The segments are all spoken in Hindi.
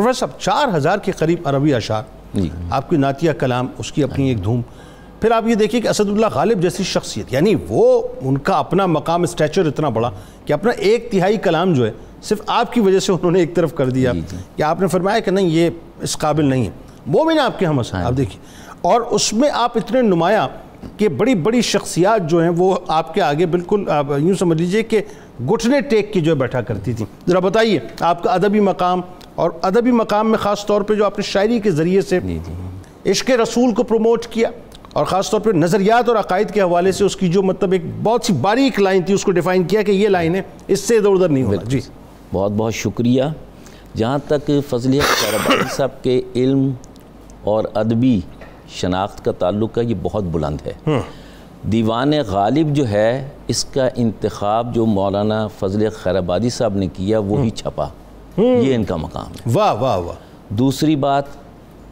प्रोफेसर साहब चार हज़ार के करीब अरबी अशार। आपकी नातिया कलाम उसकी अपनी एक धूम। फिर आप ये देखिए कि असदुल्ला गालिब जैसी शख्सियत यानी वो उनका अपना मकाम स्टैचर इतना बड़ा कि अपना एक तिहाई कलाम जो है सिर्फ़ आपकी वजह से उन्होंने एक तरफ़ कर दिया। कि आपने फरमाया कि नहीं ये इस काबिल नहीं है। वो भी ना आपके हम हाँ आप देखिए। और उसमें आप इतने नुमाया कि बड़ी बड़ी शख्सियात जो हैं वो आपके आगे बिल्कुल आप यूँ समझ लीजिए कि घुटने टेक की जो बैठा करती थी। ज़रा बताइए आपका अदबी मकाम और अदबी मकाम में ख़ास तौर पे जो आपने शायरी के ज़रिए से इश्क रसूल को प्रमोट किया और ख़ास तौर पे नज़रियात और अकायद के हवाले से उसकी जो मतलब एक बहुत सी बारीक लाइन थी उसको डिफ़ाइन किया कि ये लाइन है इससे इधर उधर नहीं होगा जी बहुत बहुत शुक्रिया जहाँ तक फजल साहब के इल्म और अदबी शनाख्त का ताल्लुक है ये बहुत बुलंद है हम्म। दीवान गालिब जो है इसका इंतखब जो मौलाना फजल खैराबादी साहब ने किया वो ही हम्म। छपा। ये इनका मकाम है। वाह वाह वाह। दूसरी बात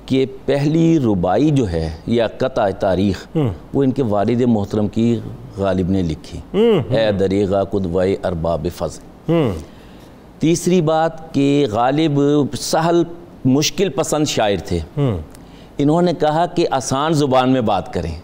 कि पहली रुबाई जो है या कता तारीख वो इनके वालिद मोहतरम की गालिब ने लिखी। है दरेगा कुदवाई अरबाब फजल। तीसरी बात कि गालिब सहल मुश्किल पसंद शायर थे। इन्होंने कहा कि आसान ज़ुबान में बात करें।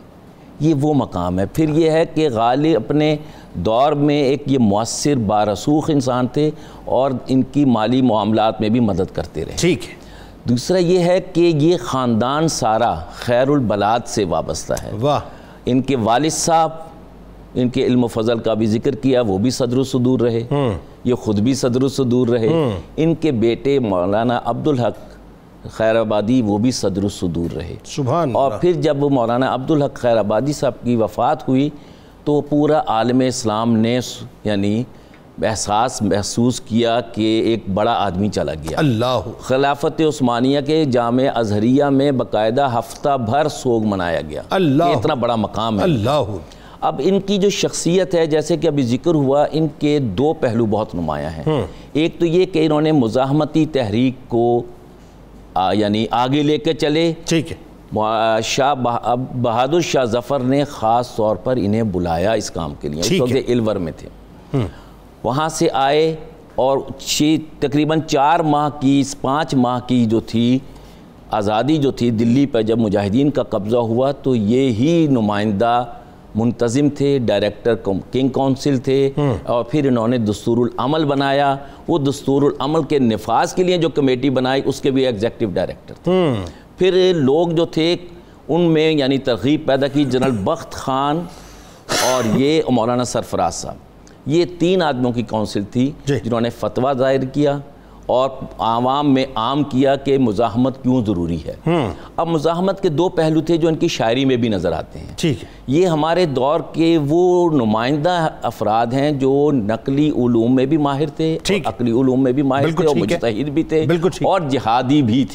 ये वो मकाम है। फिर ये है कि गालिब अपने दौर में एक ये मौसर बारसूख इंसान थे और इनकी माली मामलात में भी मदद करते रहे। ठीक है। दूसरा ये है कि ये ख़ानदान सारा खैरुलबलाद से वाबस्ता है। वाह। इनके वालिद साहब इनके इल्म फजल का भी ज़िक्र किया वो भी सदर सदूर रहे। हम्म। ये ख़ुद भी सदर सदूर रहे। हम्म। इनके बेटे मौलाना अब्दुल हक खैराबादी वो भी सदर सदूर रहे। सुबह और फिर जब मौलाना अब्दुल हक खैराबादी साहब की वफ़ात हुई तो पूरा आलम इस्लाम ने यानी एहसास महसूस किया कि एक बड़ा आदमी चला गया। अल्लाह। खिलाफत उस्मानिया के जाम अजहरिया में बाकायदा हफ़्ता भर सोग मनाया गया। अल्लाह। इतना बड़ा मकाम है। अल्लाह। अब इनकी जो शख्सियत है जैसे कि अभी ज़िक्र हुआ इनके दो पहलू बहुत नुमाया हैं। हम्म। एक तो ये कि इन्होंने मुजामती तहरीक को यानी आगे लेके चले। ठीक है। शाह बहादुर शाह जफ़र ने ख़ास तौर पर इन्हें बुलाया इस काम के लिए। तो इलवर में थे। हम्म। वहाँ से आए और तकरीबन चार माह की पाँच माह की जो थी आज़ादी जो थी दिल्ली पर जब मुजाहिदीन का कब्ज़ा हुआ तो ये ही नुमाइंदा मुंतज़िम थे डायरेक्टर किंग काउंसिल थे हम्म। और फिर इन्होंने दस्तूरुल अमल बनाया। वो दस्तूरुल अमल के नफाज के लिए जो कमेटी बनाई उसके भी एग्जेक्टिव डायरेक्टर थे। हम्म। फिर लोग जो थे उनमें यानी तरगीब पैदा की जनरल बख्त खान और ये मौलाना सरफराज साहब। ये तीन आदमियों की काउंसिल थी जिन्होंने फतवा दायर किया। और आवाम में आम किया कि मुजाहमत क्यों ज़रूरी है? हम्म। अब मुजाहमत के दो पहलू थे जो इनकी शायरी में भी नज़र आते हैं। ठीक है। ये हमारे दौर के वो नुमाइंदा अफराद हैं जो नकली उलूम में भी माहिर थे अकली उलूम में भी माहिर थे और मुजतहिद भी थे और जिहादी भी थी।